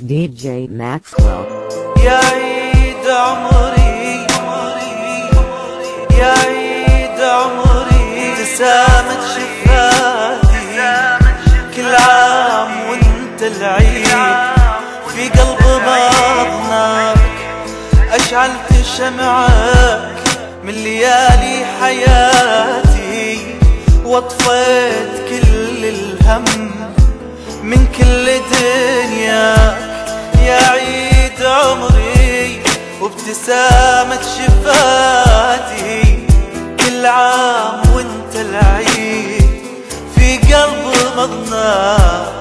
DJ Maxwell. يا عيد عمري يا عيد عمري ابتسامة شفاتي. كل عام وانت العيد في قلب بطنك أشعلت شمعك من ليالي حياتي. واطفيت كل الهم من كل دنياك وابتسامة شفاتي كل عام وانت العيد. في قلب مضناك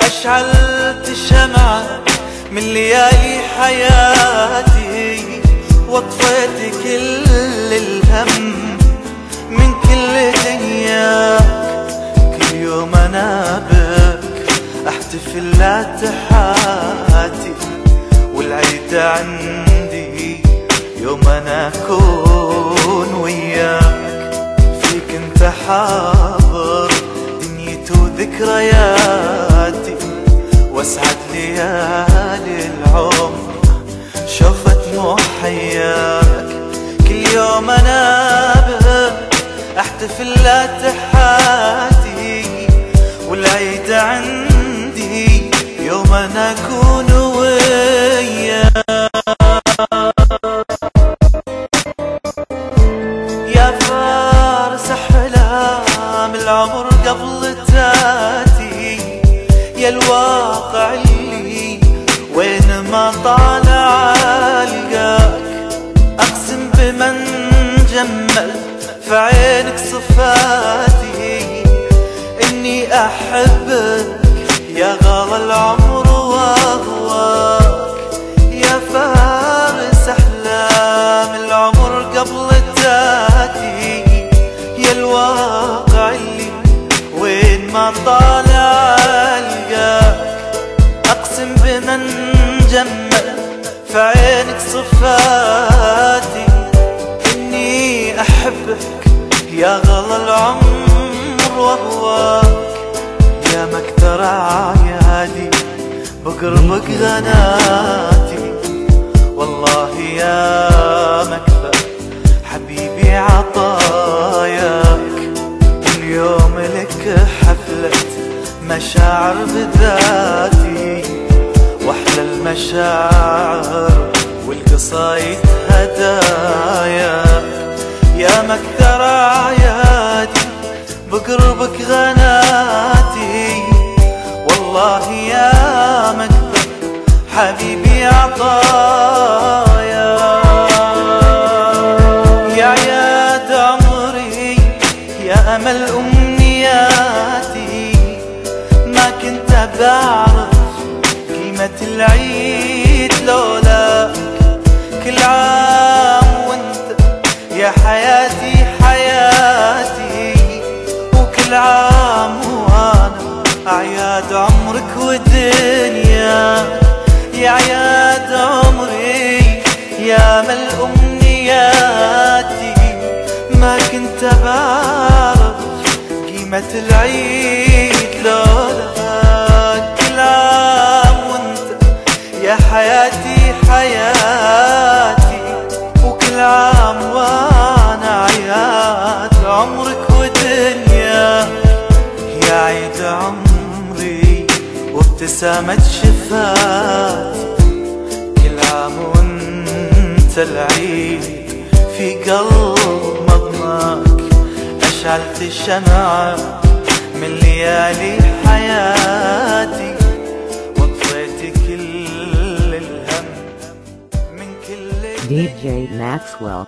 أشعلت شمعة من ليالي حياتي. واطفيت كل الهم من كل دنياك. كل يوم أنا بك أحتفل لا تحاتي. والعيد عندي يوم أنا أكون وياك. فيك أنت حاضر. دنيتي وذكرياتي واسعد ليالي العمر. شوفت محياك. كل يوم أنا بك أحتفل لا تحاتي. والعيد عندي. يوم أنا أكون العمر قبل تاتي يا الواقع اللي وين ما طالع القاك أقسم بمن جمل في عينك صفاتي. إني أحبك يا غالى العمر واهواك عينك صفاتي إني أحبك يا غلا العمر وهواك يا مكتر عيادي بقربك غناتي. والله يا مكتر حبيبي عطاياك. اليوم لك حفلة مشاعر بذاتي. واحلى المشاعر والقصايد هدايا. يا مكثر عيادي بقربك غناتي. والله يا مكثر حبيبي عطايا. يا عياد عمري يا أمل أمنياتي. ما كنت قيمة العيد لولاك كل عام وانت يا حياتي حياتي وكل عام وأنا أعياد عمرك ودنيا يا عياد عمري يا مل أمنياتي ما كنت بعرف قيمة العيد لولاك حياتي حياتي. وكل عام وأنا عياد عمرك ودنيا يا عيد عمري. وابتسامة شفاتي كل عام وأنت العيد. في قلب مضناك أشعلت الشمعة من ليالي حياتي. DJ Maxwell